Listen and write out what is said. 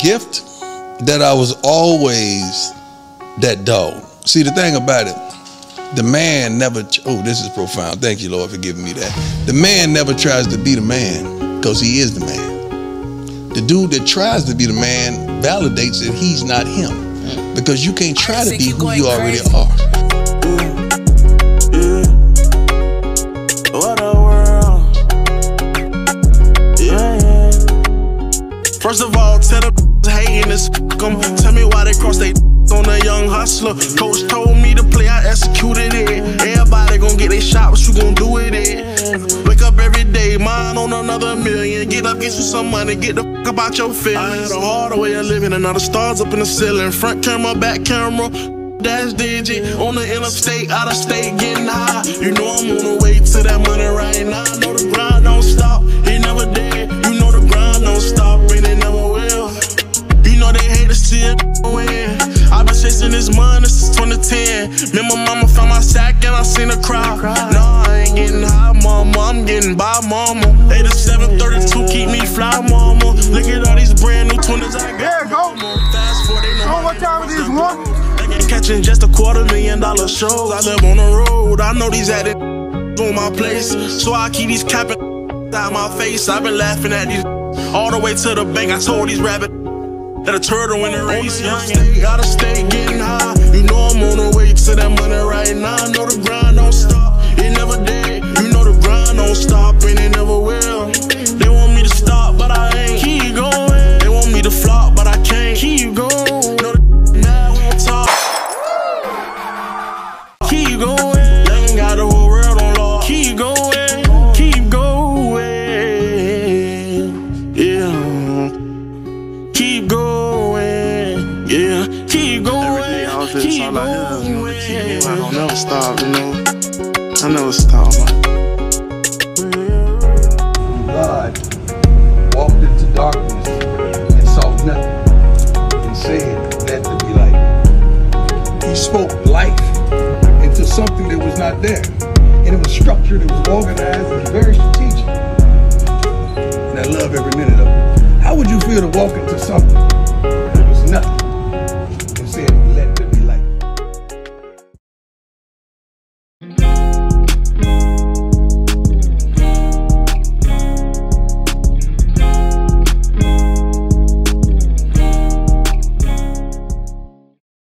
gift that I was always that dog. See, the thing about it, the man never, oh, this is profound. Thank you, Lord, for giving me that. The man never tries to be the man because he is the man. The dude that tries to be the man validates that he's not him because you can't try to be who you already are. First of all, tell them hating this them. Tell me why they cross they on a young hustler. Coach told me to play, I executed it. Everybody gon' get their shot, what you gon' do with it? Wake up every day, mine on another million. Get up, get you some money, get the fuck about your feelings. I had a harder way of living, and now the stars up in the ceiling. Front camera, back camera. That's digit on the interstate, out of state, getting high. You know I'm on the Remember, mama found my sack and I seen her cry. No, I ain't getting high, mama. I'm getting by, mama. 8732 keep me fly, mama. Look at all these brand new 20s I got. There you go. Fast forward, they know Show what time it is, one. catching just a quarter million dollar shows. I live on the road. I know these added on my place. So I keep these capping out my face. I've been laughing at these all the way to the bank. I told these rabbit that a turtle in the race. Young state, out of state, getting high. You know I'm on the way to that money right now. I know the grind Keep going. Yeah. Keep going. Every day I was Keep all I hear is going. music. You know, I don't never stop, you know. I never stop, man. God walked into darkness and saw nothing and said, Let there be light. He spoke life into something that was not there. And it was structured, it was organized, it was very strategic. And I love every minute of it. How would you feel to walk into something